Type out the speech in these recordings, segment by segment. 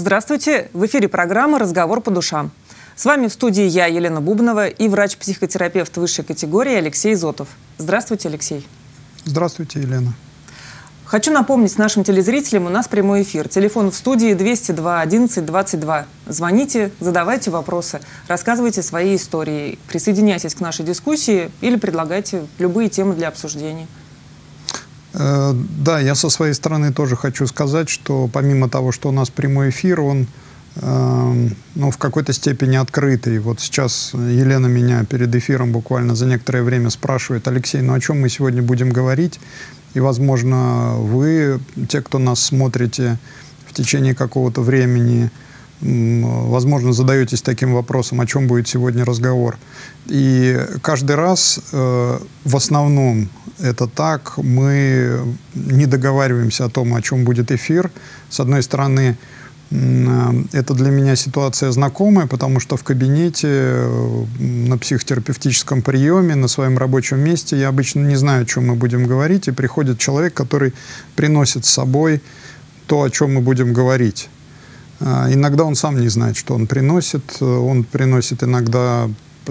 Здравствуйте! В эфире программа «Разговор по душам». С вами в студии я, Елена Бубнова, и врач-психотерапевт высшей категории Алексей Зотов. Здравствуйте, Алексей. Здравствуйте, Елена. Хочу напомнить нашим телезрителям, у нас прямой эфир. Телефон в студии 202 11 22. Звоните, задавайте вопросы, рассказывайте свои истории, присоединяйтесь к нашей дискуссии или предлагайте любые темы для обсуждения. Э, да, я со своей стороны тоже хочу сказать, что помимо того, что у нас прямой эфир, он э, ну, в какой-то степени открытый. Вот сейчас Елена меня перед эфиром буквально за некоторое время спрашивает, Алексей, ну о чем мы сегодня будем говорить? И, возможно, вы, те, кто нас смотрите в течение какого-то времени, возможно, задаетесь таким вопросом, о чем будет сегодня разговор. И каждый раз, э, в основном, это так, мы не договариваемся о том, о чем будет эфир. С одной стороны, э, это для меня ситуация знакомая, потому что в кабинете, на психотерапевтическом приеме, на своем рабочем месте я обычно не знаю, о чем мы будем говорить, и приходит человек, который приносит с собой то, о чем мы будем говорить. А, иногда он сам не знает, что он приносит. Он приносит иногда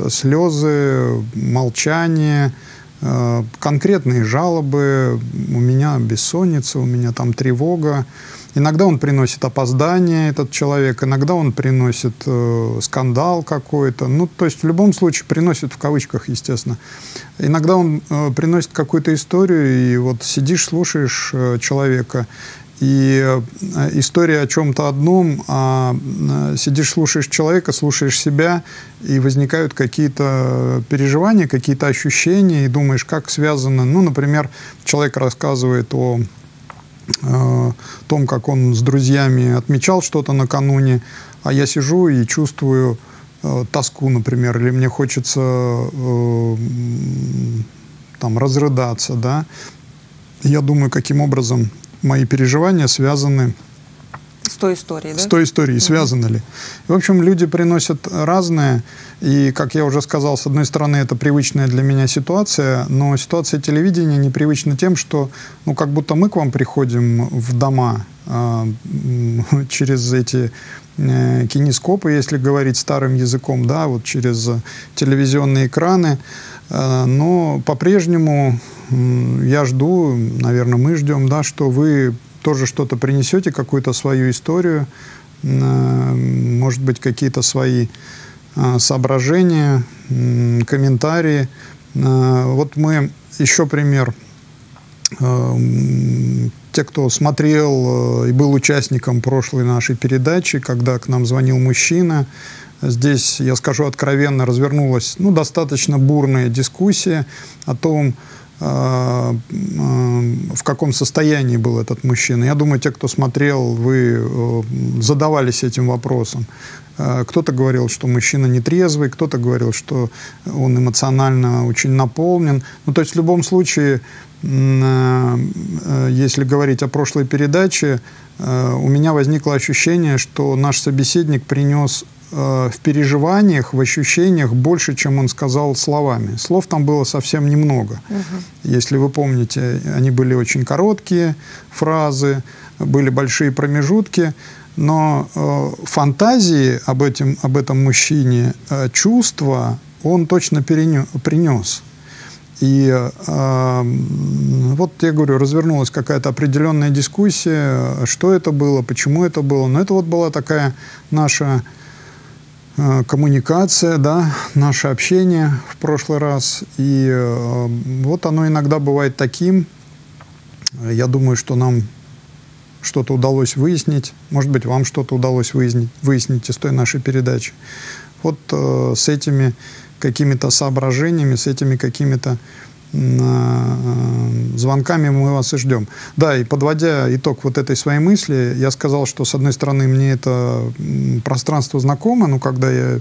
слезы, молчание, а, конкретные жалобы. У меня бессонница, у меня там тревога. Иногда он приносит опоздание, этот человек, иногда он приносит э, скандал какой-то. Ну, то есть в любом случае приносит в кавычках, естественно. Иногда он э, приносит какую-то историю, и вот сидишь, слушаешь э, человека, и э, история о чем-то одном, а э, сидишь, слушаешь человека, слушаешь себя, и возникают какие-то переживания, какие-то ощущения, и думаешь, как связано. Ну, например, человек рассказывает о э, том, как он с друзьями отмечал что-то накануне, а я сижу и чувствую э, тоску, например, или мне хочется э, там разрыдаться, да. Я думаю, каким образом мои переживания связаны с той историей, да? С той историей, mm-hmm. связаны ли. В общем, люди приносят разное, и, как я уже сказал, с одной стороны, это привычная для меня ситуация, но ситуация телевидения непривычна тем, что, ну, как будто мы к вам приходим в дома э, через эти э, кинескопы, если говорить старым языком, да, вот через телевизионные экраны, э, но по-прежнему я жду, наверное, мы ждем, да, что вы тоже что-то принесете, какую-то свою историю, может быть, какие-то свои а, соображения, комментарии. А, вот мы еще пример. А, те, кто смотрел и был участником прошлой нашей передачи, когда к нам звонил мужчина, здесь, я скажу откровенно, развернулась ну, достаточно бурная дискуссия о том, в каком состоянии был этот мужчина. Я думаю, те, кто смотрел, вы э, задавались этим вопросом. А, кто-то говорил, что мужчина нетрезвый, кто-то говорил, что он эмоционально очень наполнен. Ну, то есть в любом случае, э, если говорить о прошлой передаче, э, у меня возникло ощущение, что наш собеседник принес Э, в переживаниях, в ощущениях больше, чем он сказал словами. Слов там было совсем немного. Угу. Если вы помните, они были очень короткие фразы, были большие промежутки, но э, фантазии об, этом об этом мужчине, э, чувства он точно перенес, принес. И э, вот я говорю, развернулась какая-то определенная дискуссия, что это было, почему это было. Но это вот была такая наша Э, коммуникация, да, наше общение в прошлый раз. И э, вот оно иногда бывает таким. Я думаю, что нам что-то удалось выяснить. Может быть, вам что-то удалось выяснить, выяснить из той нашей передачи. Вот э, с этими какими-то соображениями, с этими какими-то Э, звонками мы вас и ждем. Да, и подводя итог вот этой своей мысли, я сказал, что с одной стороны мне это пространство знакомо, но когда я,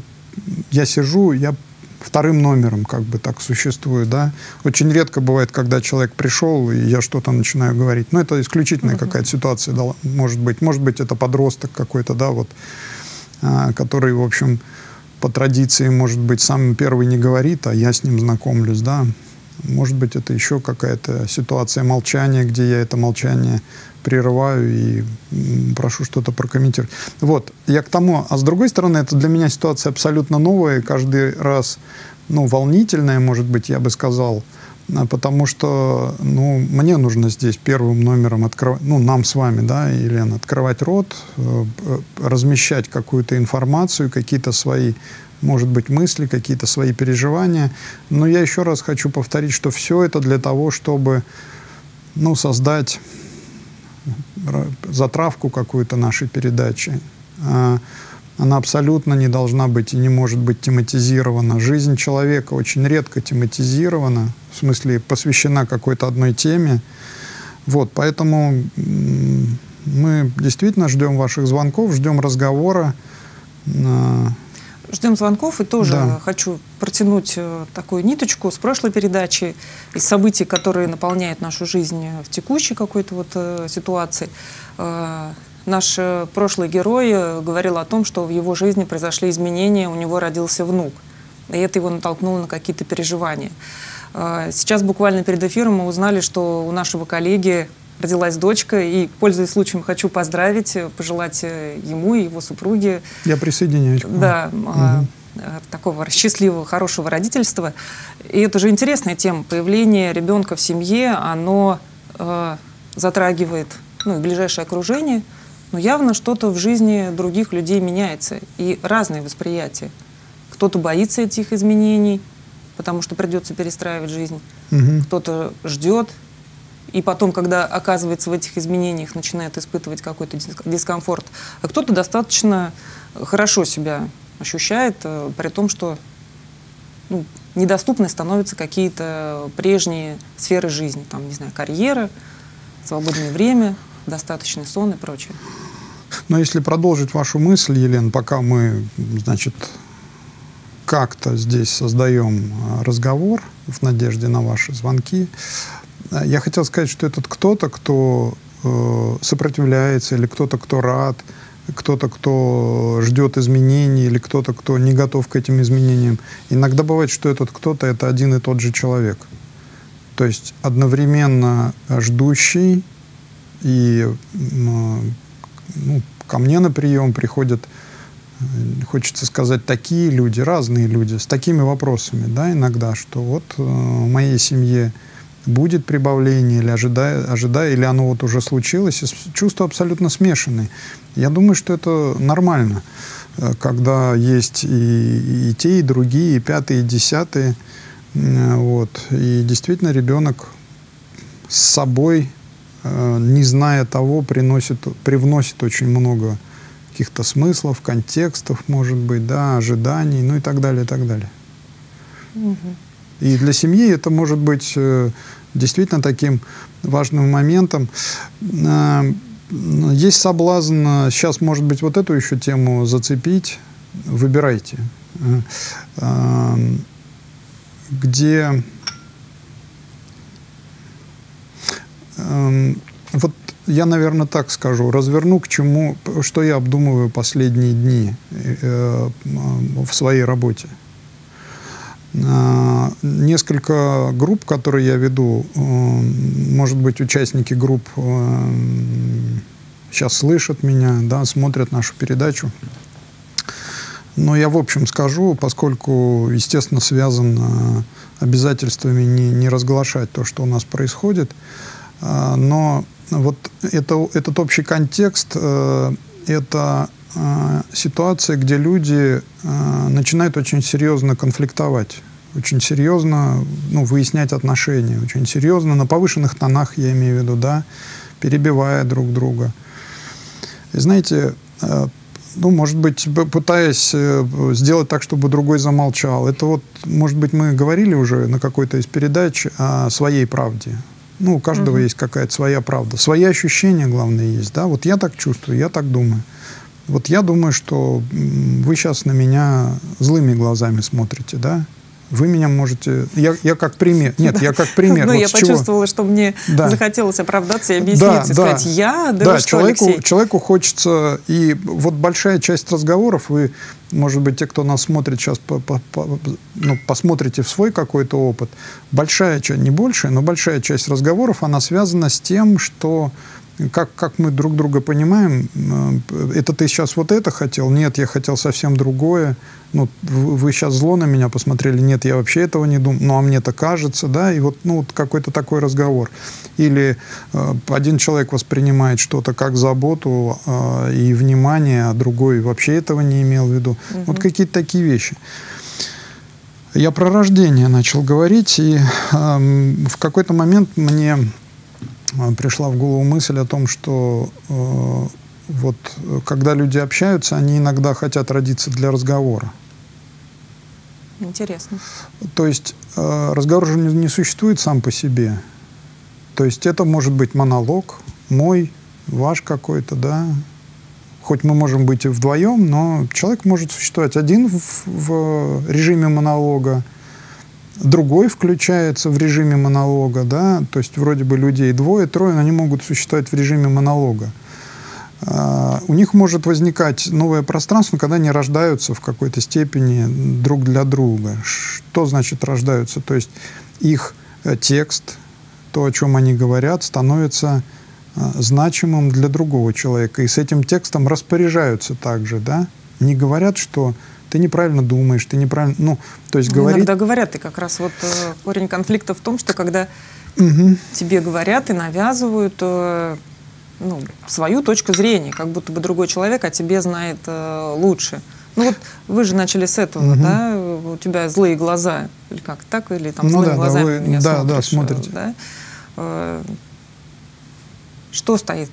я сижу, я вторым номером как бы так существую, да. Очень редко бывает, когда человек пришел, и я что-то начинаю говорить. Но это исключительная uh-huh. какая-то ситуация, да, может быть. Может быть, это подросток какой-то, да, вот, а, который, в общем, по традиции, может быть, сам первый не говорит, а я с ним знакомлюсь, да. Может быть, это еще какая-то ситуация молчания, где я это молчание прерываю и прошу что-то прокомментировать. Вот, я к тому, а с другой стороны, это для меня ситуация абсолютно новая, каждый раз, ну, волнительная, может быть, я бы сказал, а, потому что, ну, мне нужно здесь первым номером открывать, ну, нам с вами, да, Елена, открывать рот, э, размещать какую-то информацию, какие-то свои может быть, мысли, какие-то свои переживания. Но я еще раз хочу повторить, что все это для того, чтобы ну, создать затравку какую-то нашей передачи. А, она абсолютно не должна быть и не может быть тематизирована. Жизнь человека очень редко тематизирована, в смысле посвящена какой-то одной теме. Вот, поэтому мы действительно ждем ваших звонков, ждем разговора. Ждем звонков и тоже да. хочу протянуть э, такую ниточку с прошлой передачи, из событий, которые наполняют нашу жизнь в текущей какой-то вот э, ситуации. Э, наш прошлый герой говорил о том, что в его жизни произошли изменения, у него родился внук. И это его натолкнуло на какие-то переживания. Сейчас буквально перед эфиром мы узнали, что у нашего коллеги родилась дочка, и, пользуясь случаем, хочу поздравить, э, пожелать э, ему и его супруге. Я присоединяюсь. Да, угу. такого счастливого, хорошего родительства. И это же интересная тема. Появление ребенка в семье, оно э, затрагивает ну, ближайшее окружение, но явно что-то в жизни других людей меняется. И разные восприятия. Кто-то боится этих изменений, потому что придется перестраивать жизнь. Угу. Кто-то ждет, и потом, когда оказывается в этих изменениях, начинает испытывать какой-то дискомфорт. А кто-то достаточно хорошо себя ощущает, э, при том, что ну, недоступны становятся какие-то прежние сферы жизни, там, не знаю, карьера, свободное время, достаточный сон и прочее. Но если продолжить вашу мысль, Елена, пока мы, значит, как-то здесь создаем э, разговор в надежде на ваши звонки, я хотел сказать, что этот кто-то, кто э, сопротивляется, или кто-то, кто рад, кто-то, кто ждет изменений, или кто-то, кто не готов к этим изменениям. Иногда бывает, что этот кто-то — это один и тот же человек. То есть одновременно ждущий, и ну, ко мне на прием приходят, э, хочется сказать, такие люди, разные люди, с такими вопросами, да, иногда, что вот э, в моей семье будет прибавление или ожидая, ожидая, или оно вот уже случилось. Чувства абсолютно смешанные. Я думаю, что это нормально, э, когда есть и, и те, и другие, и пятые, и десятые. Вот. И действительно ребенок с собой, э, не зная того, приносит, привносит очень много каких-то смыслов, контекстов, может быть, да, ожиданий, ну и так далее, и так далее. Угу. И для семьи это может быть действительно таким важным моментом. А, есть соблазн, сейчас, может быть, вот эту еще тему зацепить. Выбирайте. Где вот я, наверное, так скажу, разверну к чему, что я обдумываю последние дни э, в своей работе. А, несколько групп, которые я веду, э, может быть, участники групп сейчас э, слышат меня, да, смотрят нашу передачу. Но я, в общем, скажу, поскольку, естественно, связан э, обязательствами не, не разглашать то, что у нас происходит, но вот это, этот общий контекст – это э, ситуация, где люди э, начинают очень серьезно конфликтовать, очень серьезно ну, выяснять отношения, очень серьезно, на повышенных тонах, я имею в виду, да, перебивая друг друга. И знаете, э, ну, может быть, пытаясь сделать так, чтобы другой замолчал. Это вот, может быть, мы говорили уже на какой-то из передач о своей правде. Ну, у каждого угу. есть какая-то своя правда. Свои ощущения, главное, есть. Да? Вот я так чувствую, я так думаю. Вот я думаю, что вы сейчас на меня злыми глазами смотрите, да? Вы меня можете... Я, я как пример... Нет, я как пример. Ну, вот я почувствовала, что мне да. захотелось оправдаться и объяснить, да, и сказать, да. я... Да, да человеку, Алексей? человеку хочется... И вот большая часть разговоров, вы, может быть, те, кто нас смотрит сейчас, по, по, по, ну, посмотрите в свой какой-то опыт. Большая часть, не большая, но большая часть разговоров, она связана с тем, что как, как мы друг друга понимаем, э, это ты сейчас вот это хотел, нет, я хотел совсем другое, ну, вы сейчас зло на меня посмотрели, нет, я вообще этого не думаю, ну, а мне-то кажется, да, и вот, ну, вот какой-то такой разговор. Или э, один человек воспринимает что-то как заботу э, и внимание, а другой вообще этого не имел в виду. Угу. Вот какие-то такие вещи. Я про рождение начал говорить, и э, в какой-то момент мне пришла в голову мысль о том, что э, вот когда люди общаются, они иногда хотят родиться для разговора. Интересно. То есть э, разговор же не, не существует сам по себе. То есть это может быть монолог, мой, ваш какой-то, да, хоть мы можем быть и вдвоем, но человек может существовать один в, в режиме монолога, другой включается в режиме монолога, да, то есть вроде бы людей двое, трое, но они могут существовать в режиме монолога. Uh, у них может возникать новое пространство, когда они рождаются в какой-то степени друг для друга. Что значит рождаются? То есть их э, текст, то, о чем они говорят, становится а, значимым для другого человека. И с этим текстом распоряжаются также, да? Не говорят, что ты неправильно думаешь, ты неправильно... Ну, то есть ну, говорить... Иногда говорят, и как раз вот э, корень конфликта в том, что когда угу. тебе говорят и навязывают э, ну, свою точку зрения, как будто бы другой человек о тебе знает э, лучше. Ну вот вы же начали с этого, угу. да? У тебя злые глаза, или как так, или там ну, злыми да, глазами да, вы, меня да, смотришь, да, смотрите. Да? Э, что стоит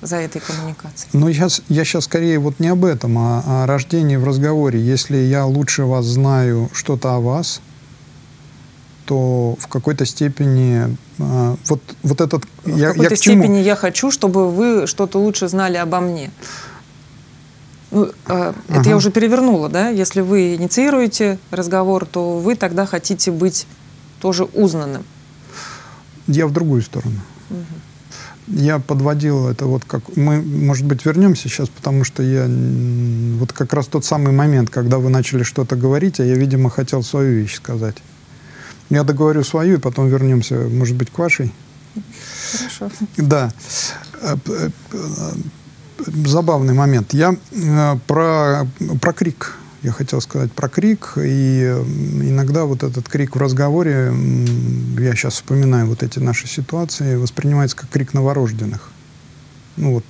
за этой коммуникацией? Ну, я, я сейчас скорее вот не об этом, а о рождении в разговоре. Если я лучше вас знаю что-то о вас, то в какой-то степени э, вот, вот этот... В я, какой-то я степени я хочу, чтобы вы что-то лучше знали обо мне. Ну, э, ага. Это я уже перевернула, да? Если вы инициируете разговор, то вы тогда хотите быть тоже узнанным. Я в другую сторону. Угу я подводил это вот как... Мы, может быть, вернемся сейчас, потому что я... Вот как раз тот самый момент, когда вы начали что-то говорить, а я, видимо, хотел свою вещь сказать. Я договорю свою, и потом вернемся, может быть, к вашей. Хорошо. Да. Э, э, забавный момент. Я э, про, про крик я хотел сказать про крик, и иногда вот этот крик в разговоре, я сейчас вспоминаю вот эти наши ситуации, воспринимается как крик новорожденных. Ну вот,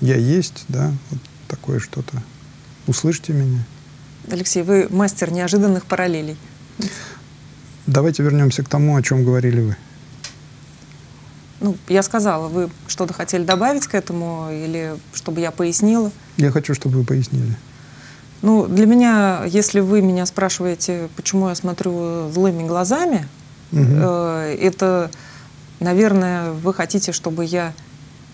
я есть, да, вот такое что-то. Услышьте меня. Алексей, вы мастер неожиданных параллелей. Давайте вернемся к тому, о чем говорили вы. Ну, я сказала, вы что-то хотели добавить к этому или чтобы я пояснила? Я хочу, чтобы вы пояснили. Ну, для меня, если вы меня спрашиваете, почему я смотрю злыми глазами, угу. э, это, наверное, вы хотите, чтобы я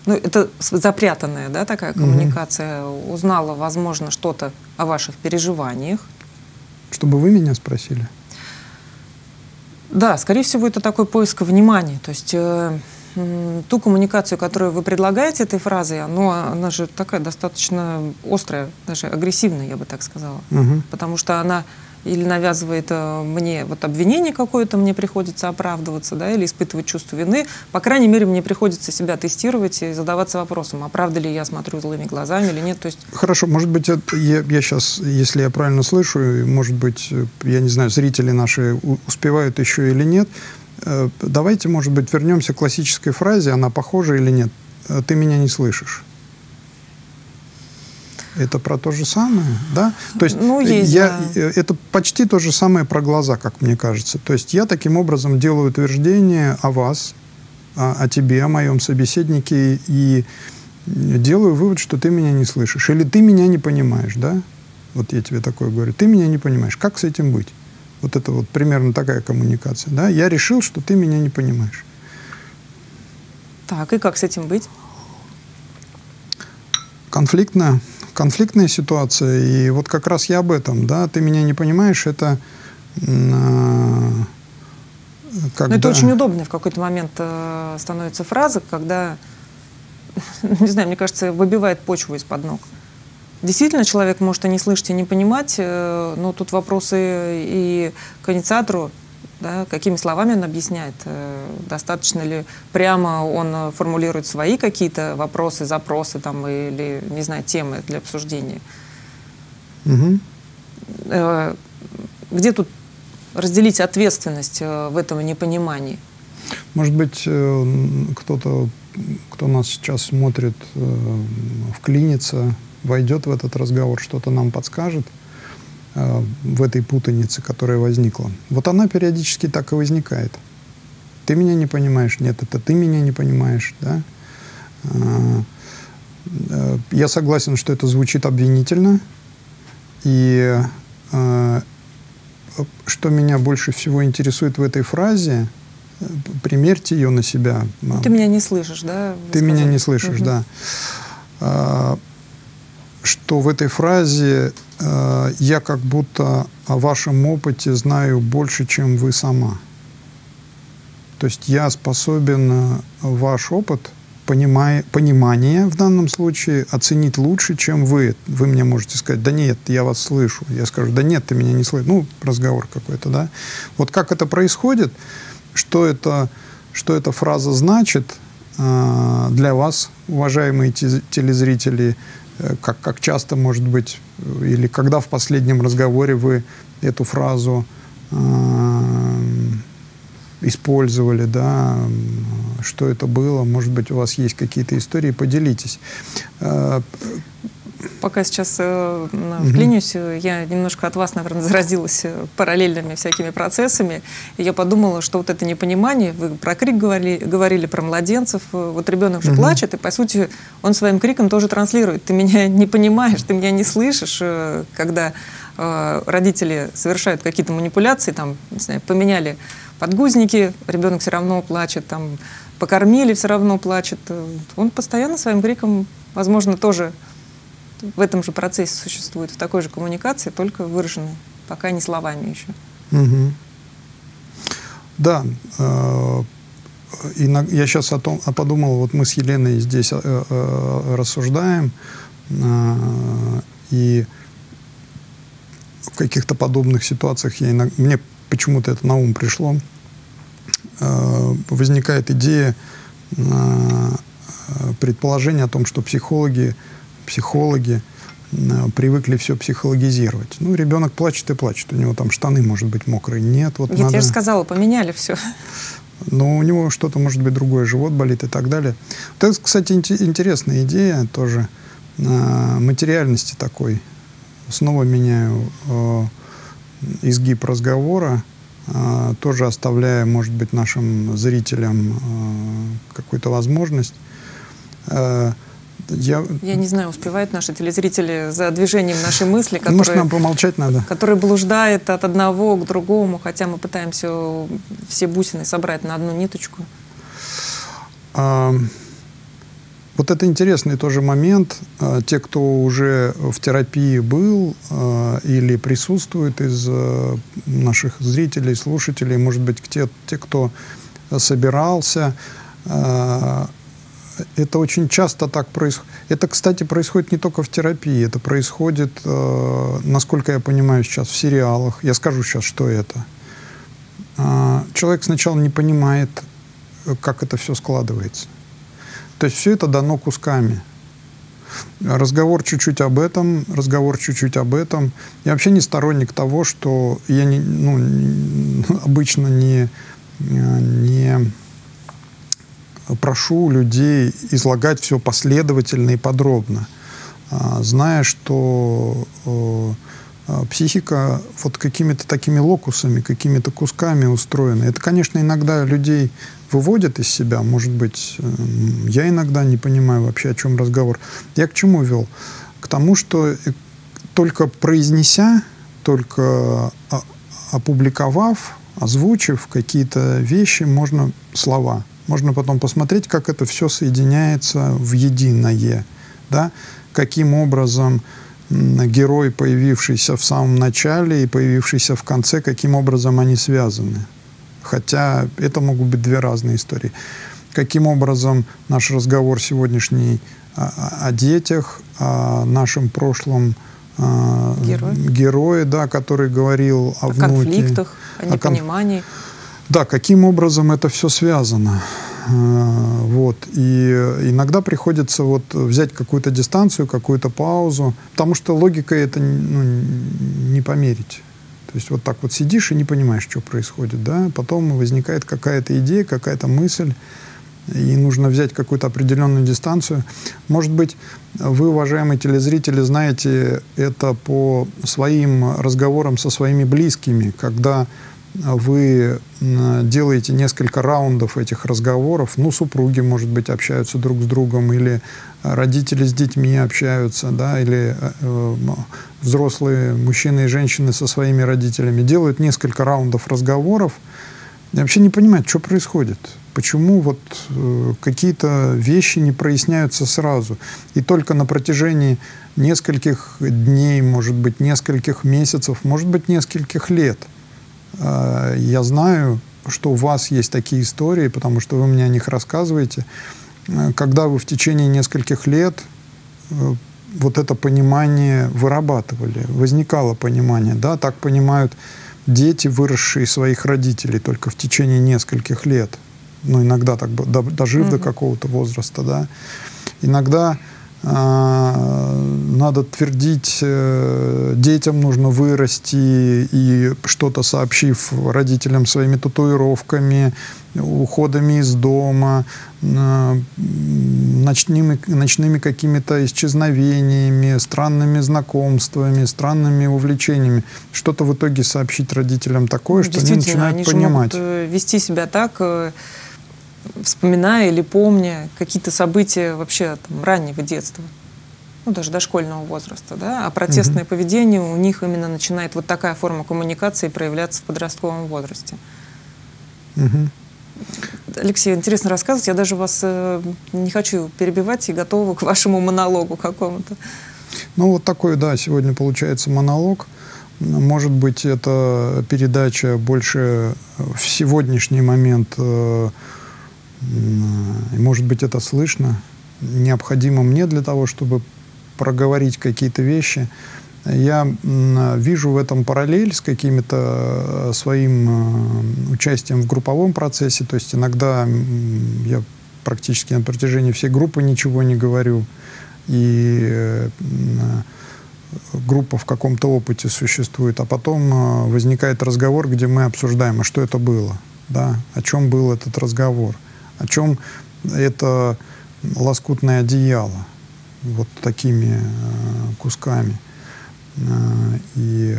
ну, это запрятанная, да, такая коммуникация, угу. узнала, возможно, что-то о ваших переживаниях. Чтобы вы меня спросили? Да, скорее всего, это такой поиск внимания. То есть э, ту коммуникацию, которую вы предлагаете этой фразой, она, она же такая достаточно острая, даже агрессивная, я бы так сказала. Угу. Потому что она или навязывает э, мне вот обвинение какое-то, мне приходится оправдываться, да, или испытывать чувство вины. По крайней мере, мне приходится себя тестировать и задаваться вопросом, а правда ли я смотрю злыми глазами или нет. То есть... Хорошо, может быть, это, я, я сейчас, если я правильно слышу, может быть, я не знаю, зрители наши успевают еще или нет, Э, давайте, может быть, вернемся к классической фразе, она похожа или нет. Э, Ты меня не слышишь. Это про то же самое, да? То есть, ну, есть, я, да. Э, это почти то же самое про глаза, как мне кажется. То есть я таким образом делаю утверждение о вас, о, о тебе, о моем собеседнике, и делаю вывод, что ты меня не слышишь. Или ты меня не понимаешь, да? Вот я тебе такое говорю. Ты меня не понимаешь. Как с этим быть? Вот это вот примерно такая коммуникация. Да? Я решил, что ты меня не понимаешь. Так, и как с этим быть? Конфликтная, конфликтная ситуация. И вот как раз я об этом. Да? Ты меня не понимаешь, это... Э, когда... Но это очень удобно в какой-то момент э, становится фраза, когда, не знаю, мне кажется, выбивает почву из-под ног. Действительно, человек может и не слышать, и не понимать, э, но тут вопросы и к инициатору, Да? Какими словами он объясняет? Э, достаточно ли прямо он формулирует свои какие-то вопросы, запросы там, или, не знаю, темы для обсуждения? Угу. Где тут разделить ответственность в этом непонимании? Может быть, кто-то, кто нас сейчас смотрит, вклинится, войдет в этот разговор, что-то нам подскажет – Э, в этой путанице, которая возникла. Вот она периодически так и возникает. Ты меня не понимаешь, нет, это ты меня не понимаешь, да? Э, э, я согласен, что это звучит обвинительно, и что меня больше всего интересует в этой фразе, примерьте ее на себя. Ты меня не слышишь, да? Ты сказали? меня не слышишь, угу. да что в этой фразе э, я как будто о вашем опыте знаю больше, чем вы сама. То есть я способен э, ваш опыт понимая, понимание в данном случае оценить лучше, чем вы. Вы мне можете сказать, да нет, я вас слышу. Я скажу, да нет, ты меня не слышишь. Ну, разговор какой-то, да. Вот как это происходит, что это, что эта фраза значит э, для вас, уважаемые телезрители, как, как часто, может быть, или когда в последнем разговоре вы эту фразу э, использовали, да, что это было, может быть, у вас есть какие-то истории, поделитесь. Э, пока сейчас э, вклинюсь, угу. я немножко от вас, наверное, заразилась э, параллельными всякими процессами. И я подумала, что вот это непонимание, вы про крик говорили, говорили про младенцев, э, вот ребенок же угу. плачет, и, по сути, он своим криком тоже транслирует. Ты меня не понимаешь, ты меня не слышишь, э, когда э, родители совершают какие-то манипуляции, там, не знаю, поменяли подгузники, ребенок все равно плачет, там, покормили, все равно плачет. Он постоянно своим криком, возможно, тоже в этом же процессе существует, в такой же коммуникации, только выраженной, пока не словами еще. Угу. Да. Э, и на, я сейчас о том подумал, вот мы с Еленой здесь э, э, рассуждаем, и в каких-то подобных ситуациях я иногда, мне почему-то это на ум пришло, возникает идея, предположение о том, что психологи психологи э, привыкли все психологизировать. Ну, ребенок плачет и плачет, у него там штаны, может быть, мокрые. Нет, вот Я надо... тебе же сказала, поменяли все. Но у него что-то, может быть, другое, живот болит и так далее. Это, кстати, интересная идея тоже э, материальности такой. Снова меняю э, изгиб разговора, тоже оставляя, может быть, нашим зрителям какую-то возможность я... я не знаю, успевают наши телезрители за движением нашей мысли, которая, Может, нам помолчать надо? Который блуждает от одного к другому, хотя мы пытаемся все бусины собрать на одну ниточку. А, вот это интересный тоже момент. А, те, кто уже в терапии был а, или присутствует из а, наших зрителей, слушателей, может быть, те, те кто собирался, а, это очень часто так происходит. Это, кстати, происходит не только в терапии, это происходит, э, насколько я понимаю сейчас, в сериалах. Я скажу сейчас, что это. Э, человек сначала не понимает, как это все складывается. То есть все это дано кусками. Разговор чуть-чуть об этом, разговор чуть-чуть об этом. Я вообще не сторонник того, что я не, ну, обычно не, не прошу людей излагать все последовательно и подробно, а, зная, что а, психика вот какими-то такими локусами, какими-то кусками устроена. Это, конечно, иногда людей выводит из себя. Может быть, я иногда не понимаю вообще, о чем разговор. Я к чему вел? К тому, что э, только произнеся, только опубликовав, озвучив какие-то вещи, можно слова – можно потом посмотреть, как это все соединяется в единое. Да? Каким образом герой, появившийся в самом начале и появившийся в конце, каким образом они связаны. Хотя это могут быть две разные истории. Каким образом наш разговор сегодняшний о, о детях, о нашем прошлом Герой. герое, да, который говорил о, о внуке. конфликтах, о непонимании. О Да, каким образом это все связано? Э, вот. И иногда приходится вот взять какую-то дистанцию, какую-то паузу, потому что логикой это ну, не померить. То есть вот так вот сидишь и не понимаешь, что происходит, да, потом возникает какая-то идея, какая-то мысль, и нужно взять какую-то определенную дистанцию. Может быть, вы, уважаемые телезрители, знаете это по своим разговорам со своими близкими, когда вы делаете несколько раундов этих разговоров, ну, супруги, может быть, общаются друг с другом, или родители с детьми общаются, да, или э, э взрослые мужчины и женщины со своими родителями делают несколько раундов разговоров, и вообще не понимают, что происходит. Почему вот э, какие-то вещи не проясняются сразу. И только на протяжении нескольких дней, может быть, нескольких месяцев, может быть, нескольких лет – Э, я знаю, что у вас есть такие истории, потому что вы мне о них рассказываете, э, когда вы в течение нескольких лет э, вот это понимание вырабатывали, возникало понимание, да, так понимают дети, выросшие своих родителей только в течение нескольких лет, ну, иногда так, дожив mm-hmm. до какого-то возраста, да. Иногда а, надо твердить э, детям, нужно вырасти и что-то сообщив родителям своими татуировками, уходами из дома, ночными, ночными какими-то исчезновениями, странными знакомствами, странными увлечениями. Что-то в итоге сообщить родителям такое, что они начинают они понимать. Могут э, вести себя так, э, вспоминая или помня какие-то события вообще там, раннего детства, ну даже дошкольного возраста, да, а протестное угу. поведение у них именно начинает вот такая форма коммуникации проявляться в подростковом возрасте. Угу. Алексей, интересно рассказывать. Я даже вас э, не хочу перебивать и готова к вашему монологу какому-то. Ну вот такой, да, сегодня получается монолог. Может быть, это передача больше в сегодняшний момент э, может быть, это слышно, необходимо мне для того, чтобы проговорить какие-то вещи. Я вижу в этом параллель с каким-то э, своим э, участием в групповом процессе. То есть иногда я практически на протяжении всей группы ничего не говорю. И э, группа в каком-то опыте существует, а потом возникает разговор, где мы обсуждаем, а что это было, да, о чем был этот разговор – о чем это лоскутное одеяло вот такими э, кусками. Э, и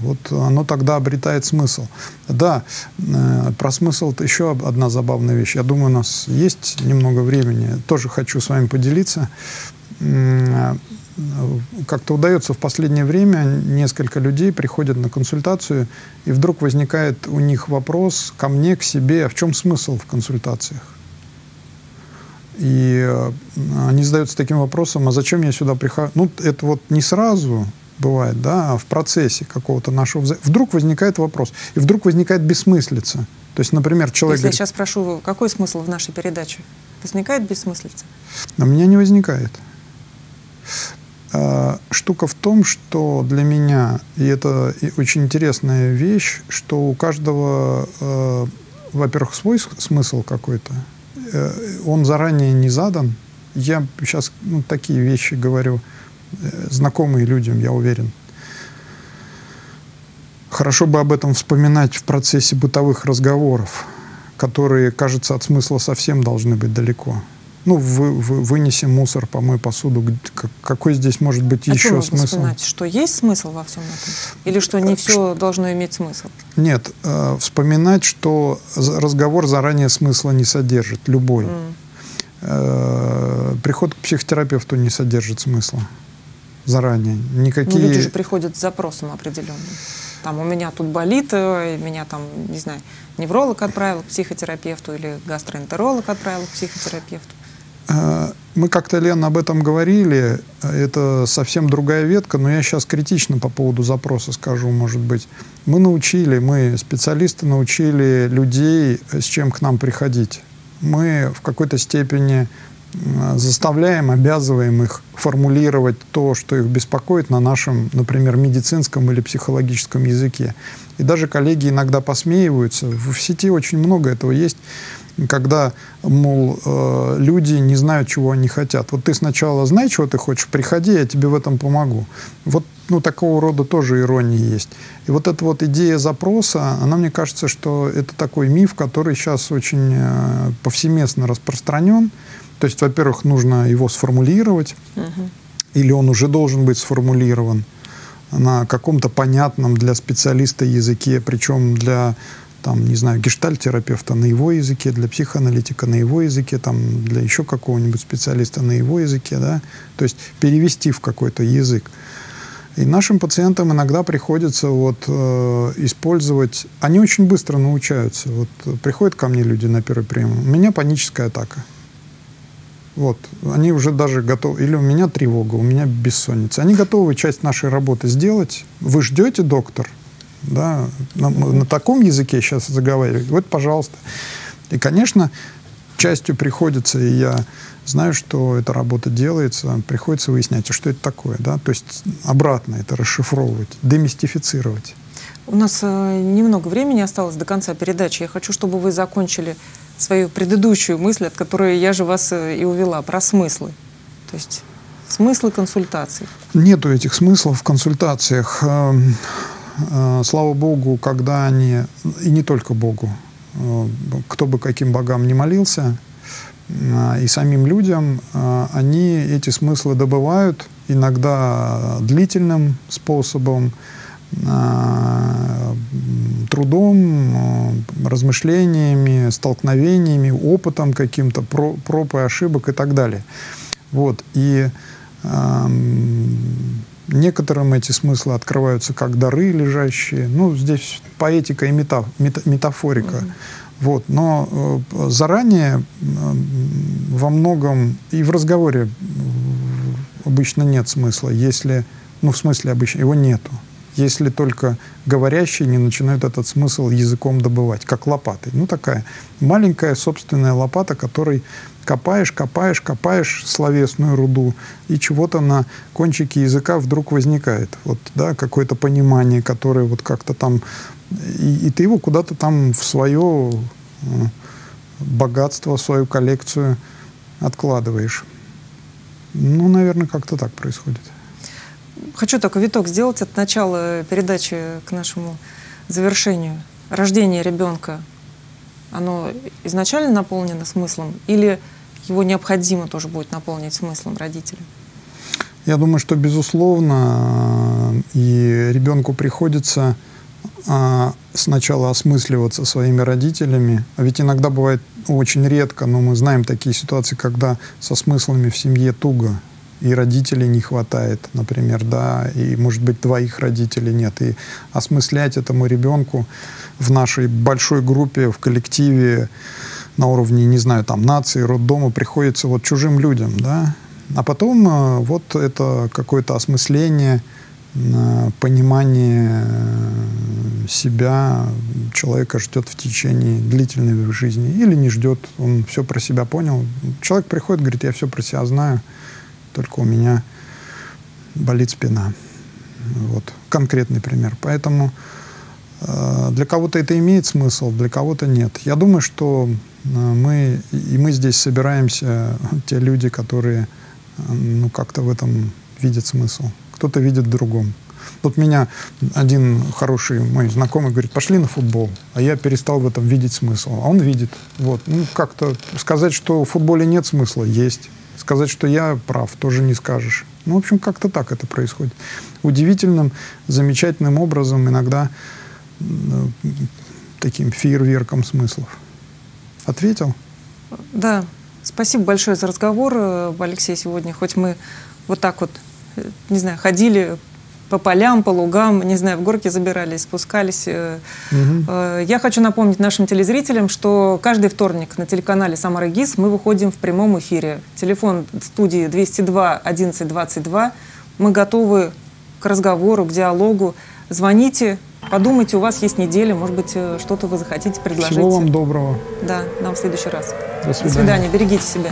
вот оно тогда обретает смысл. Да, э, про смысл это еще одна забавная вещь. Я думаю, у нас есть немного времени. Тоже хочу с вами поделиться. Как-то удается в последнее время несколько людей приходят на консультацию, и вдруг возникает у них вопрос ко мне, к себе, а в чем смысл в консультациях? И э, они задаются таким вопросом, а зачем я сюда прихожу? Ну, это вот не сразу бывает, да, а в процессе какого-то нашего... Вза... Вдруг возникает вопрос, и вдруг возникает бессмыслица. То есть, например, человек... Если говорит, я сейчас спрошу, какой смысл в нашей передаче? Возникает бессмыслица? У меня не возникает. А, штука в том, что для меня, и это очень интересная вещь, что у каждого, э, во-первых, свой смысл какой-то, он заранее не задан. Я сейчас ну, такие вещи говорю, э, знакомые людям, я уверен. Хорошо бы об этом вспоминать в процессе бытовых разговоров, которые, кажется, от смысла совсем должны быть далеко. Ну, вы, вы, вынеси мусор, помой посуду. Какой здесь может быть а еще смысл? Вспоминать, что есть смысл во всем этом? Или что не все э, должно иметь смысл? Нет, э, вспоминать, что разговор заранее смысла не содержит, любой. Mm. Э, приход к психотерапевту не содержит смысла заранее. Никакие... Ну, люди же приходят с запросом определенным. Там у меня тут болит, э, меня там, не знаю, невролог отправил к психотерапевту или гастроэнтеролог отправил к психотерапевту. Э, мы как-то, Лен, об этом говорили. Это совсем другая ветка, но я сейчас критично по поводу запроса скажу, может быть. Мы научили, мы, специалисты, научили людей, с чем к нам приходить. Мы в какой-то степени заставляем, обязываем их формулировать то, что их беспокоит на нашем, например, медицинском или психологическом языке. И даже коллеги иногда посмеиваются. В сети очень много этого есть когда, мол, э, люди не знают, чего они хотят. Вот ты сначала знай, чего ты хочешь, приходи, я тебе в этом помогу. Вот ну, такого рода тоже ирония есть. И вот эта вот идея запроса, она, мне кажется, что это такой миф, который сейчас очень э, повсеместно распространен. То есть, во-первых, нужно его сформулировать, угу. или он уже должен быть сформулирован на каком-то понятном для специалиста языке, причем для там, не знаю, гештальтерапевта на его языке, для психоаналитика на его языке, там, для еще какого-нибудь специалиста на его языке, да, то есть перевести в какой-то язык. И нашим пациентам иногда приходится вот, э, использовать, они очень быстро научаются. Вот приходят ко мне люди на первый прием, у меня паническая атака. Вот, они уже даже готовы, или у меня тревога, у меня бессонница. Они готовы часть нашей работы сделать. Вы ждете, доктор, да, на, на таком языке сейчас заговаривать, вот, пожалуйста. И, конечно, частью приходится, и я знаю, что эта работа делается, приходится выяснять, а что это такое, да, то есть обратно это расшифровывать, демистифицировать. У нас э, немного времени осталось до конца передачи. Я хочу, чтобы вы закончили свою предыдущую мысль, от которой я же вас э, и увела, про смыслы. То есть смыслы консультаций. Нету этих смыслов в консультациях. Э, слава Богу, когда они, и не только Богу, э, кто бы каким богам не молился, э, и самим людям, они эти смыслы добывают иногда длительным способом, трудом, размышлениями, столкновениями, опытом каким-то, проб и ошибок и так далее. Вот. И эм, Некоторым эти смыслы открываются как дары лежащие. Ну, здесь поэтика и метаф, метафорика. Mm-hmm. Вот. Но э, заранее э, во многом и в разговоре обычно нет смысла, если, ну, в смысле обычно его нету если только говорящие не начинают этот смысл языком добывать, как лопатой. Ну, такая маленькая собственная лопата, которой копаешь, копаешь, копаешь словесную руду, и чего-то на кончике языка вдруг возникает. Вот, да, какое-то понимание, которое вот как-то там... И, и ты его куда-то там в свое богатство, свою коллекцию откладываешь. Ну, наверное, как-то так происходит. Хочу только виток сделать от начала передачи к нашему завершению. Рождение ребенка, оно изначально наполнено смыслом или его необходимо тоже будет наполнить смыслом родителям? Я думаю, что безусловно, и ребенку приходится а, сначала осмысливаться своими родителями. А ведь иногда бывает очень редко, но мы знаем такие ситуации, когда со смыслами в семье туго и родителей не хватает, например, да, и, может быть, двоих родителей нет. И осмыслять этому ребенку в нашей большой группе, в коллективе, на уровне, не знаю, там, нации, роддома приходится вот чужим людям, да. А потом э, вот это какое-то осмысление, э, понимание э, себя человека ждет в течение длительной жизни или не ждет, он все про себя понял. Человек приходит, говорит, я все про себя знаю, только у меня болит спина. Вот конкретный пример. Поэтому э, для кого-то это имеет смысл, для кого-то нет. Я думаю, что э, мы и мы здесь собираемся те люди, которые э, ну как-то в этом видят смысл. Кто-то видит в другом. Вот меня один хороший мой знакомый говорит, пошли на футбол. А я перестал в этом видеть смысл. А он видит. Вот. Ну, как-то сказать, что в футболе нет смысла, есть. Сказать, что я прав, тоже не скажешь. Ну, в общем, как-то так это происходит. Удивительным, замечательным образом, иногда э, таким фейерверком смыслов. Ответил? Да. Спасибо большое за разговор, э, Алексей, сегодня. Хоть мы вот так вот, э, не знаю, ходили по полям, по лугам, не знаю, в горки забирались, спускались. Угу. Я хочу напомнить нашим телезрителям, что каждый вторник на телеканале «Самара ГИС» мы выходим в прямом эфире. Телефон студии 202 11 22. Мы готовы к разговору, к диалогу. Звоните, подумайте, у вас есть неделя, может быть, э, что-то вы захотите предложить. Всего вам доброго. Да, нам в следующий раз. До свидания. До свидания, берегите себя.